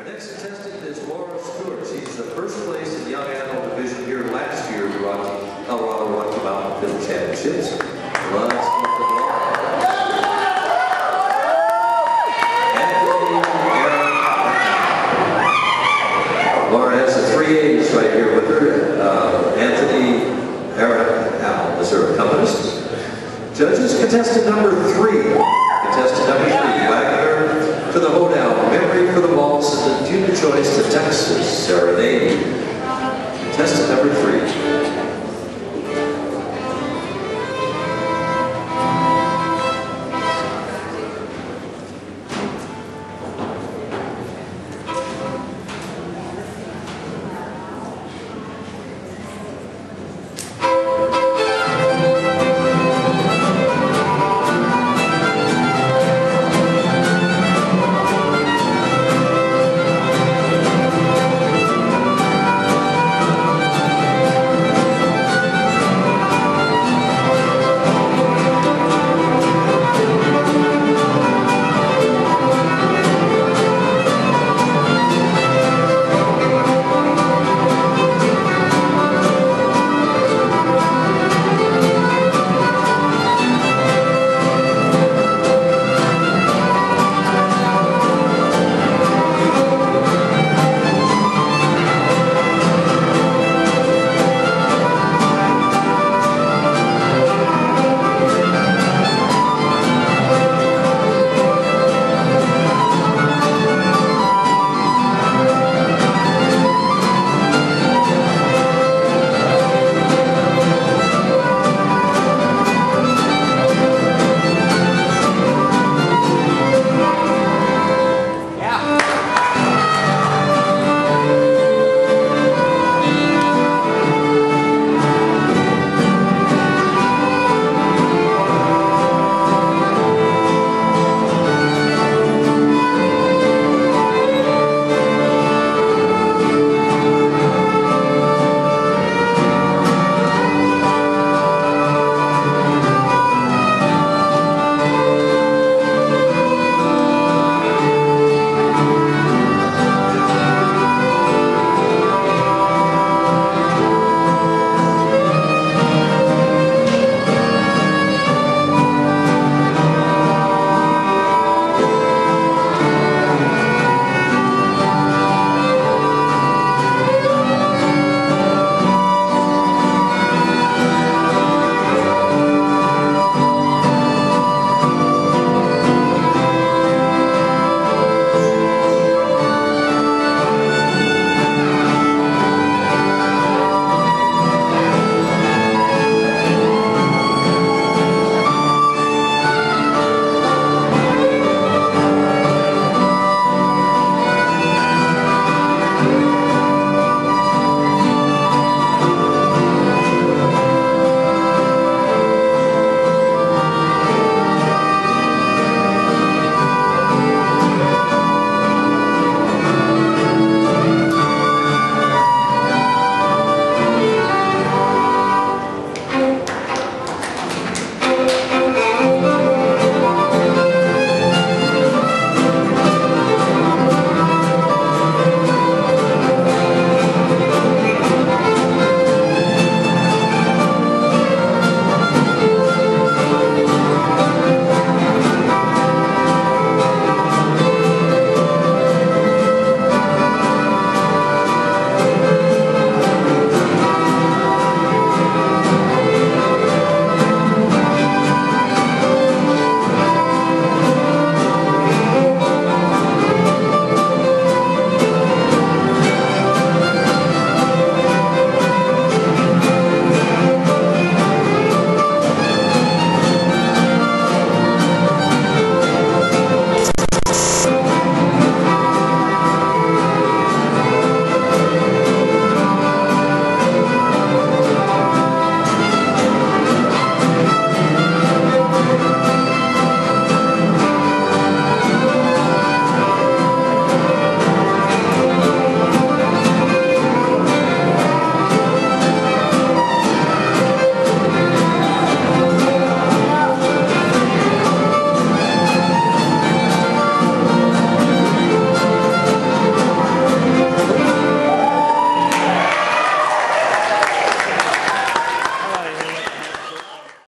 Our next contestant is Laura Stewart. She's the first place in the young adult division here last year at the Rocky, Colorado Rocky Mountain Fiddle Championships. Let's Laura. Has the three right here with her. Uh, Anthony Al is her accompanist. Judges, contestant number three. are they